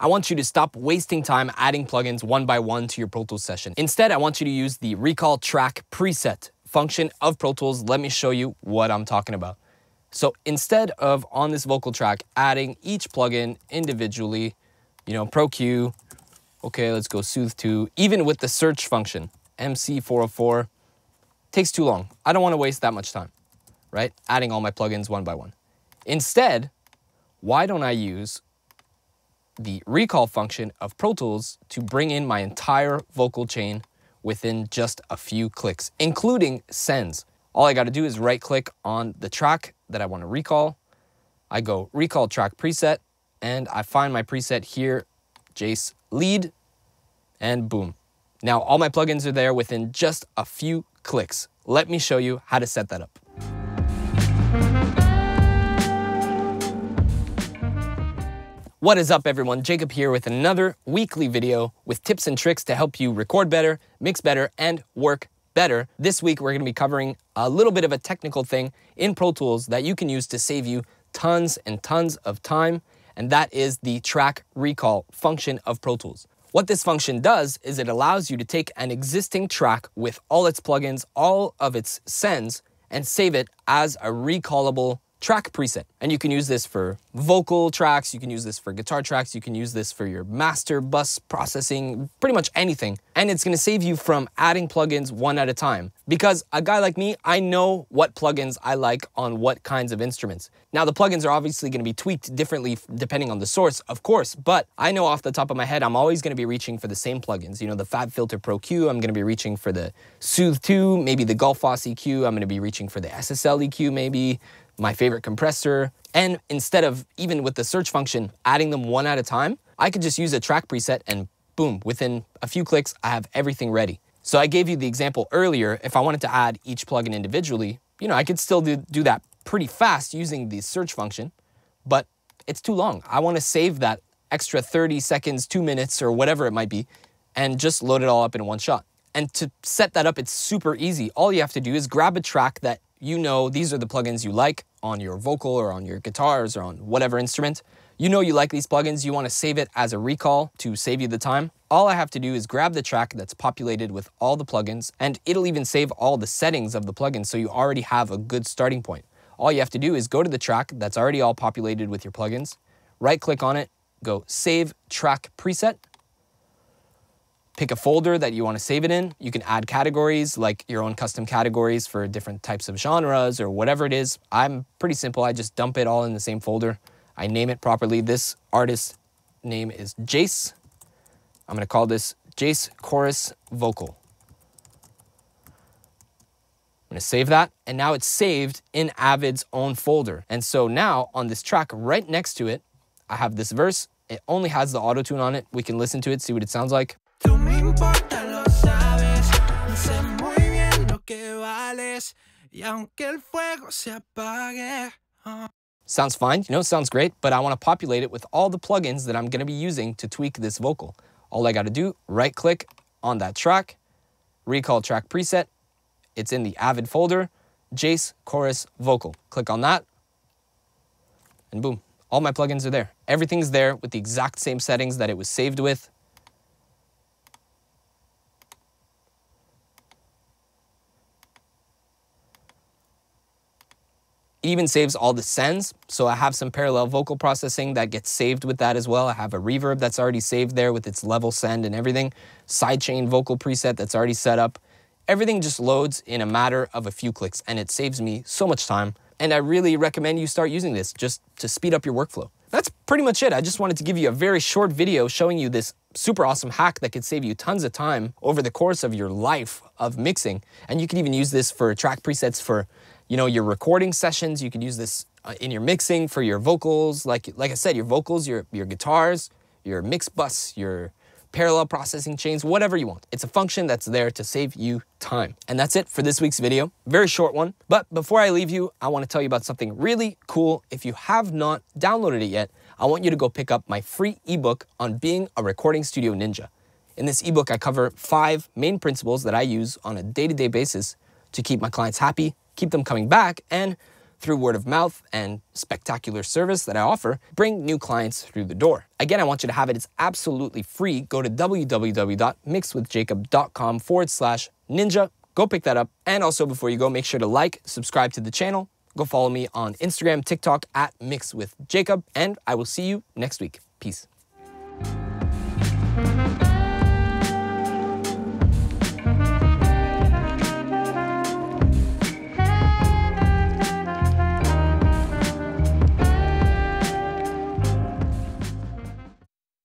I want you to stop wasting time adding plugins one by one to your Pro Tools session. Instead, I want you to use the recall track preset function of Pro Tools. Let me show you what I'm talking about. So instead of on this vocal track, adding each plugin individually, you know, Pro Q, okay, let's go Soothe 2, even with the search function, MC404, takes too long. I don't want to waste that much time, right? Adding all my plugins one by one. Instead, why don't I use the recall function of Pro Tools to bring in my entire vocal chain within just a few clicks, including sends. All I gotta do is right click on the track that I wanna recall. I go recall track preset and I find my preset here, Jace lead, and boom. Now all my plugins are there within just a few clicks. Let me show you how to set that up. What is up everyone? Jacob here with another weekly video with tips and tricks to help you record better, mix better, and work better. This week we're gonna be covering a little bit of a technical thing in Pro Tools that you can use to save you tons and tons of time, and that is the track recall function of Pro Tools. What this function does is it allows you to take an existing track with all its plugins, all of its sends, and save it as a recallable track preset. And you can use this for vocal tracks, you can use this for guitar tracks, you can use this for your master bus processing, pretty much anything. And it's gonna save you from adding plugins one at a time. Because a guy like me, I know what plugins I like on what kinds of instruments. Now the plugins are obviously gonna be tweaked differently depending on the source, of course, but I know off the top of my head, I'm always gonna be reaching for the same plugins. You know, the Fab Filter Pro Q, I'm gonna be reaching for the Soothe 2, maybe the Gullfoss EQ, I'm gonna be reaching for the SSL EQ maybe, my favorite compressor. And instead of even with the search function, adding them one at a time, I could just use a track preset and boom, within a few clicks, I have everything ready. So I gave you the example earlier. If I wanted to add each plugin individually, you know, I could still do, do that pretty fast using the search function, but it's too long. I want to save that extra 30 seconds, two minutes, or whatever it might be, and just load it all up in one shot. And to set that up, it's super easy. All you have to do is grab a track that you know these are the plugins you like on your vocal or on your guitars or on whatever instrument. You know you like these plugins, you want to save it as a recall to save you the time. All I have to do is grab the track that's populated with all the plugins and it'll even save all the settings of the plugin so you already have a good starting point. All you have to do is go to the track that's already all populated with your plugins, right click on it, go save track preset, pick a folder that you want to save it in. You can add categories, like your own custom categories for different types of genres or whatever it is. I'm pretty simple. I just dump it all in the same folder. I name it properly. This artist name is Jace. I'm going to call this Jace Chorus Vocal. I'm going to save that. And now it's saved in Avid's own folder. And so now on this track right next to it, I have this verse. It only has the auto tune on it. We can listen to it, see what it sounds like. Tú me lo sabes. Sé muy bien lo que vales. Y aunque el fuego se apague. Uh. Sounds fine, you know, sounds great, but I want to populate it with all the plugins that I'm going to be using to tweak this vocal. All I got to do, right click on that track, recall track preset. It's in the Avid folder, Jace Chorus Vocal. Click on that, and boom, all my plugins are there. Everything's there with the exact same settings that it was saved with. Even saves all the sends. So I have some parallel vocal processing that gets saved with that as well. I have a reverb that's already saved there with its level send and everything. Sidechain vocal preset that's already set up. Everything just loads in a matter of a few clicks and it saves me so much time. And I really recommend you start using this just to speed up your workflow. That's pretty much it. I just wanted to give you a very short video showing you this super awesome hack that could save you tons of time over the course of your life of mixing. And you can even use this for track presets for you know, your recording sessions. You could use this uh, in your mixing for your vocals. Like, like I said, your vocals, your, your guitars, your mix bus, your parallel processing chains, whatever you want. It's a function that's there to save you time. And that's it for this week's video. Very short one. But before I leave you, I want to tell you about something really cool. If you have not downloaded it yet, I want you to go pick up my free ebook on being a recording studio ninja. In this ebook, I cover five main principles that I use on a day-to-day -day basis to keep my clients happy keep them coming back, and through word of mouth and spectacular service that I offer, bring new clients through the door. Again, I want you to have it. It's absolutely free. Go to www.mixwithjacob.com forward slash ninja. Go pick that up. And also, before you go, make sure to like, subscribe to the channel. Go follow me on Instagram, TikTok at Mix with Jacob, and I will see you next week. Peace.